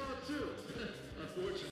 saw it too. Unfortunately.